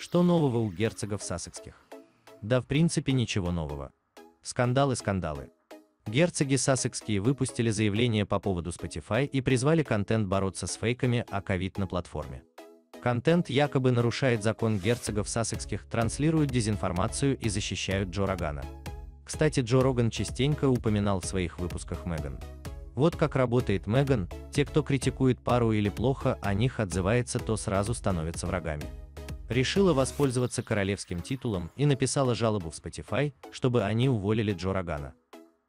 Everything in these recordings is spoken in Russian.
Что нового у герцогов сассекских? Да в принципе ничего нового. Скандалы скандалы. Герцоги Сассекские выпустили заявление по поводу Spotify и призвали контент бороться с фейками о ковид на платформе. Контент якобы нарушает закон герцогов Сассекских, транслируют дезинформацию и защищают Джо Рогана. Кстати, Джо Роган частенько упоминал в своих выпусках Меган. Вот как работает Меган, те, кто критикует пару или плохо о них отзывается, то сразу становятся врагами решила воспользоваться королевским титулом и написала жалобу в Spotify, чтобы они уволили Джо Рогана.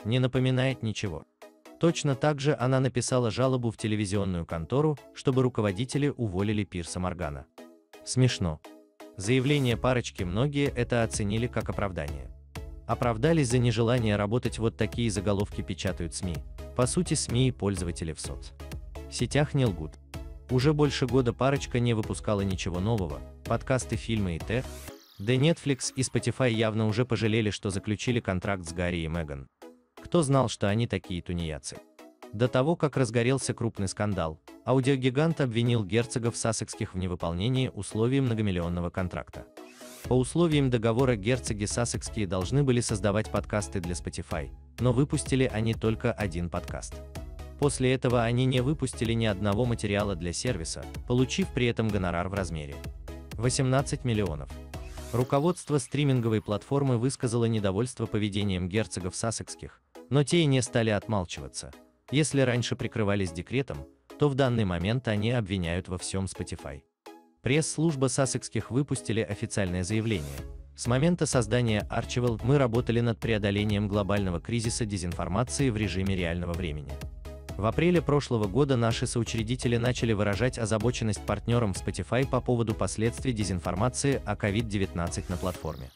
Не напоминает ничего. Точно так же она написала жалобу в телевизионную контору, чтобы руководители уволили Пирса Моргана. Смешно. Заявление парочки многие это оценили как оправдание. Оправдались за нежелание работать вот такие заголовки печатают СМИ. По сути СМИ и пользователи в соц. сетях не лгут. Уже больше года парочка не выпускала ничего нового, подкасты, фильмы и т. Да Netflix и Spotify явно уже пожалели, что заключили контракт с Гарри и Меган. Кто знал, что они такие тунеядцы? До того, как разгорелся крупный скандал, аудиогигант обвинил герцогов Сассекских в невыполнении условий многомиллионного контракта. По условиям договора герцоги Сассекские должны были создавать подкасты для Spotify, но выпустили они только один подкаст. После этого они не выпустили ни одного материала для сервиса, получив при этом гонорар в размере 18 миллионов. Руководство стриминговой платформы высказало недовольство поведением герцогов Сассекских, но те и не стали отмалчиваться. Если раньше прикрывались декретом, то в данный момент они обвиняют во всем Spotify. Пресс-служба Сассекских выпустили официальное заявление. С момента создания Archival мы работали над преодолением глобального кризиса дезинформации в режиме реального времени. В апреле прошлого года наши соучредители начали выражать озабоченность партнерам Spotify по поводу последствий дезинформации о COVID-19 на платформе.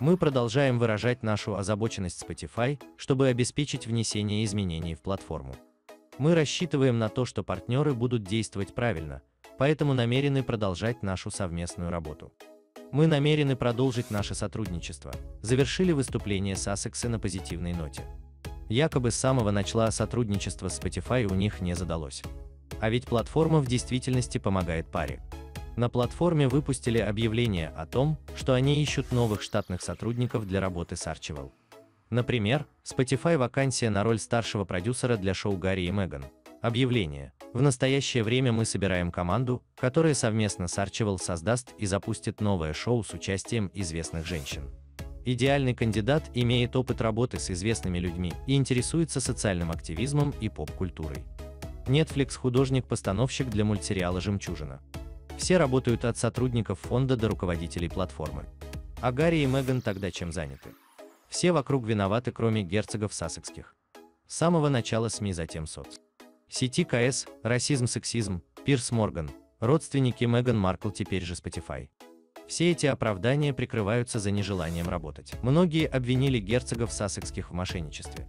Мы продолжаем выражать нашу озабоченность Spotify, чтобы обеспечить внесение изменений в платформу. Мы рассчитываем на то, что партнеры будут действовать правильно, поэтому намерены продолжать нашу совместную работу. Мы намерены продолжить наше сотрудничество, завершили выступление Сассекса на позитивной ноте. Якобы с самого начала сотрудничество с Spotify у них не задалось. А ведь платформа в действительности помогает паре. На платформе выпустили объявление о том, что они ищут новых штатных сотрудников для работы с Archival. Например, Spotify вакансия на роль старшего продюсера для шоу Гарри и Меган. Объявление. В настоящее время мы собираем команду, которая совместно с Archival создаст и запустит новое шоу с участием известных женщин. Идеальный кандидат имеет опыт работы с известными людьми и интересуется социальным активизмом и поп-культурой. Netflix – художник-постановщик для мультсериала «Жемчужина». Все работают от сотрудников фонда до руководителей платформы. А Гарри и Меган тогда чем заняты? Все вокруг виноваты, кроме герцогов сассекских. С самого начала СМИ, затем соц. Сети КС, расизм-сексизм, Пирс Морган, родственники Меган Маркл теперь же Spotify. Все эти оправдания прикрываются за нежеланием работать. Многие обвинили герцогов сассекских в мошенничестве.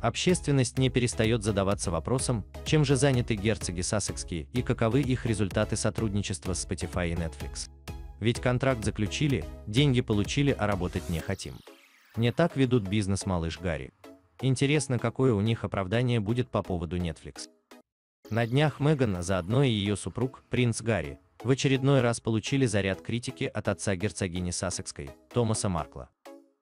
Общественность не перестает задаваться вопросом, чем же заняты герцоги сассекские и каковы их результаты сотрудничества с Spotify и Netflix. Ведь контракт заключили, деньги получили, а работать не хотим. Не так ведут бизнес малыш Гарри. Интересно, какое у них оправдание будет по поводу Netflix. На днях Меган, а заодно и ее супруг, принц Гарри, в очередной раз получили заряд критики от отца герцогини Сассекской, Томаса Маркла.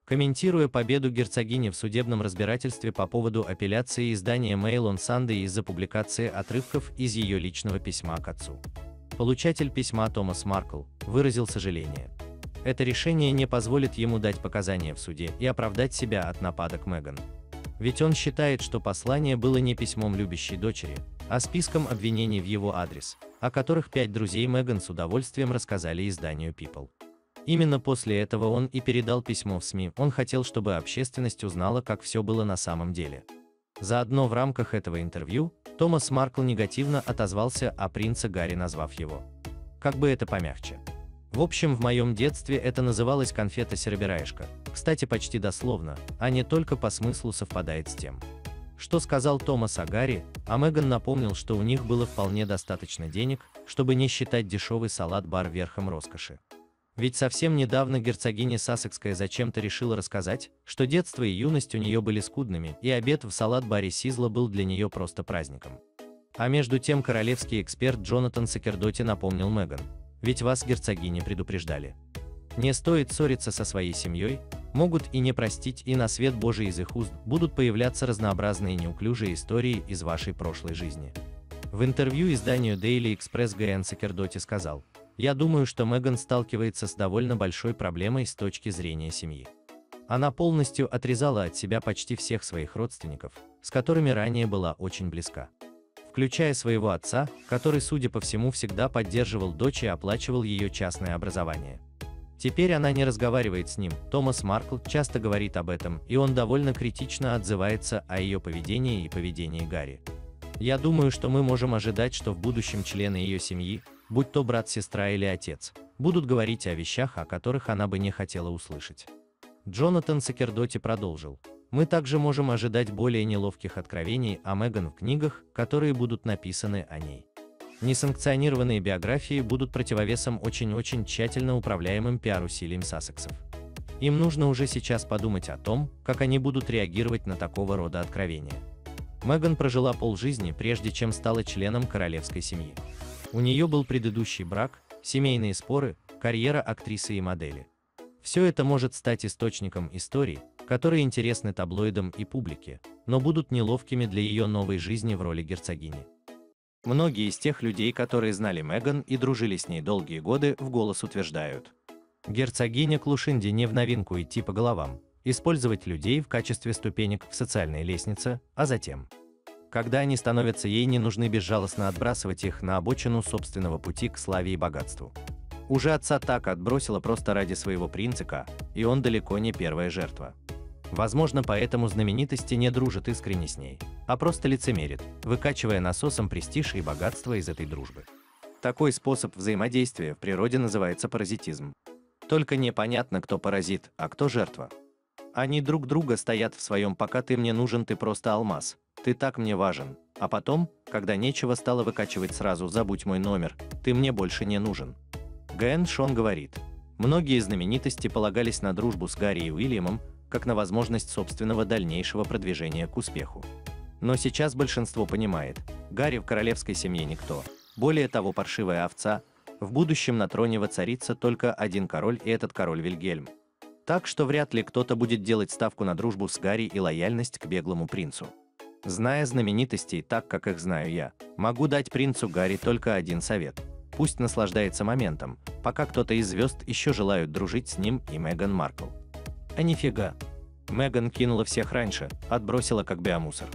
Комментируя победу герцогини в судебном разбирательстве по поводу апелляции издания Mail on Sunday из-за публикации отрывков из ее личного письма к отцу. Получатель письма Томас Маркл выразил сожаление. Это решение не позволит ему дать показания в суде и оправдать себя от нападок Меган. Ведь он считает, что послание было не письмом любящей дочери, а списком обвинений в его адрес, о которых пять друзей Меган с удовольствием рассказали изданию People. Именно после этого он и передал письмо в СМИ, он хотел, чтобы общественность узнала, как все было на самом деле. Заодно в рамках этого интервью Томас Маркл негативно отозвался о принце Гарри, назвав его. Как бы это помягче. В общем, в моем детстве это называлось конфета-серебираешка, кстати, почти дословно, а не только по смыслу совпадает с тем что сказал Томас о Гарри, а Меган напомнил, что у них было вполне достаточно денег, чтобы не считать дешевый салат-бар верхом роскоши. Ведь совсем недавно герцогиня Сассекская зачем-то решила рассказать, что детство и юность у нее были скудными, и обед в салат-баре Сизла был для нее просто праздником. А между тем королевский эксперт Джонатан Сакердоти напомнил Меган, ведь вас герцогини предупреждали. Не стоит ссориться со своей семьей, могут и не простить, и на свет Божий из их уст будут появляться разнообразные неуклюжие истории из вашей прошлой жизни. В интервью изданию Daily Express Г.Н. Сакердоти сказал, «Я думаю, что Меган сталкивается с довольно большой проблемой с точки зрения семьи. Она полностью отрезала от себя почти всех своих родственников, с которыми ранее была очень близка. Включая своего отца, который, судя по всему, всегда поддерживал дочь и оплачивал ее частное образование. Теперь она не разговаривает с ним, Томас Маркл часто говорит об этом, и он довольно критично отзывается о ее поведении и поведении Гарри. Я думаю, что мы можем ожидать, что в будущем члены ее семьи, будь то брат, сестра или отец, будут говорить о вещах, о которых она бы не хотела услышать. Джонатан Сакердоти продолжил. Мы также можем ожидать более неловких откровений о Меган в книгах, которые будут написаны о ней. Несанкционированные биографии будут противовесом очень-очень тщательно управляемым пиар-усилиям Сассексов. Им нужно уже сейчас подумать о том, как они будут реагировать на такого рода откровения. Меган прожила полжизни, прежде чем стала членом королевской семьи. У нее был предыдущий брак, семейные споры, карьера актрисы и модели. Все это может стать источником историй, которые интересны таблоидам и публике, но будут неловкими для ее новой жизни в роли герцогини. Многие из тех людей, которые знали Меган и дружили с ней долгие годы, в голос утверждают. Герцогиня Клушинди не в новинку идти по головам, использовать людей в качестве ступенек в социальной лестнице, а затем, когда они становятся ей не нужны безжалостно отбрасывать их на обочину собственного пути к славе и богатству. Уже отца так отбросила просто ради своего принципа, и он далеко не первая жертва. Возможно, поэтому знаменитости не дружат искренне с ней, а просто лицемерит, выкачивая насосом престиж и богатство из этой дружбы. Такой способ взаимодействия в природе называется паразитизм. Только непонятно, кто паразит, а кто жертва. Они друг друга стоят в своем «пока ты мне нужен, ты просто алмаз», «ты так мне важен», а потом, когда нечего стало выкачивать сразу «забудь мой номер», «ты мне больше не нужен». Гэн Шон говорит, многие знаменитости полагались на дружбу с Гарри и Уильямом, как на возможность собственного дальнейшего продвижения к успеху. Но сейчас большинство понимает, Гарри в королевской семье никто. Более того, паршивая овца, в будущем на троне воцарится только один король, и этот король Вильгельм. Так что вряд ли кто-то будет делать ставку на дружбу с Гарри и лояльность к беглому принцу. Зная знаменитостей так, как их знаю я, могу дать принцу Гарри только один совет. Пусть наслаждается моментом, пока кто-то из звезд еще желают дружить с ним и Меган Маркл. А нифига. Меган кинула всех раньше, отбросила как биомусор.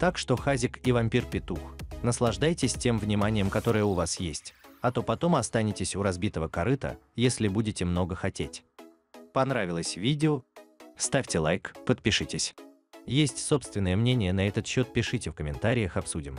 Так что Хазик и вампир-петух, наслаждайтесь тем вниманием, которое у вас есть, а то потом останетесь у разбитого корыта, если будете много хотеть. Понравилось видео? Ставьте лайк, подпишитесь. Есть собственное мнение на этот счет, пишите в комментариях, обсудим.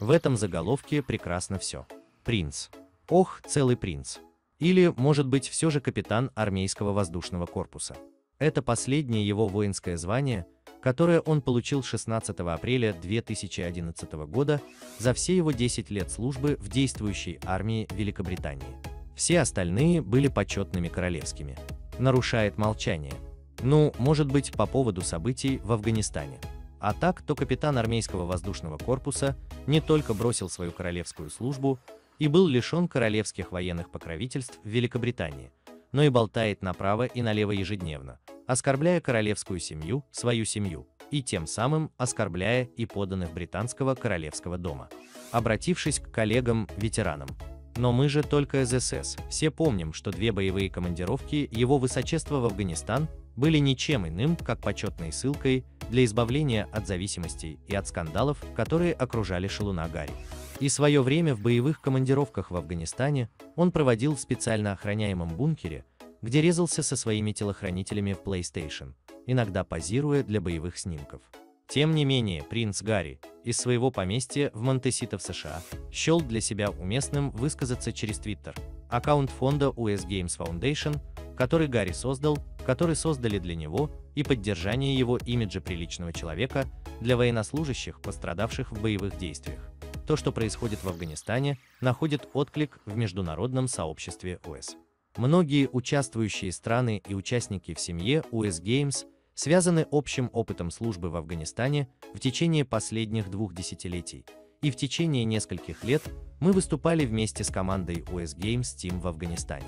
В этом заголовке прекрасно все. Принц. Ох, целый принц. Или, может быть, все же капитан армейского воздушного корпуса. Это последнее его воинское звание, которое он получил 16 апреля 2011 года за все его 10 лет службы в действующей армии Великобритании. Все остальные были почетными королевскими. Нарушает молчание. Ну, может быть, по поводу событий в Афганистане. А так, то капитан армейского воздушного корпуса не только бросил свою королевскую службу и был лишен королевских военных покровительств в Великобритании, но и болтает направо и налево ежедневно, оскорбляя королевскую семью, свою семью, и тем самым оскорбляя и поданных британского королевского дома. Обратившись к коллегам-ветеранам, но мы же только ССС, все помним, что две боевые командировки его высочества в Афганистан были ничем иным, как почетной ссылкой для избавления от зависимостей и от скандалов, которые окружали Шалуна Гарри. И свое время в боевых командировках в Афганистане он проводил в специально охраняемом бункере, где резался со своими телохранителями PlayStation, иногда позируя для боевых снимков. Тем не менее, принц Гарри из своего поместья в Монтесито в США счел для себя уместным высказаться через Twitter, аккаунт фонда US Games Foundation, который Гарри создал, который создали для него и поддержание его имиджа приличного человека для военнослужащих, пострадавших в боевых действиях. То, что происходит в Афганистане, находит отклик в международном сообществе ОС. Многие участвующие страны и участники в семье US Games связаны общим опытом службы в Афганистане в течение последних двух десятилетий, и в течение нескольких лет мы выступали вместе с командой US Games Team в Афганистане.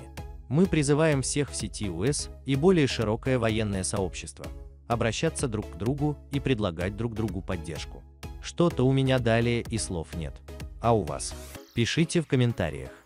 Мы призываем всех в сети УС и более широкое военное сообщество обращаться друг к другу и предлагать друг другу поддержку. Что-то у меня далее и слов нет. А у вас? Пишите в комментариях.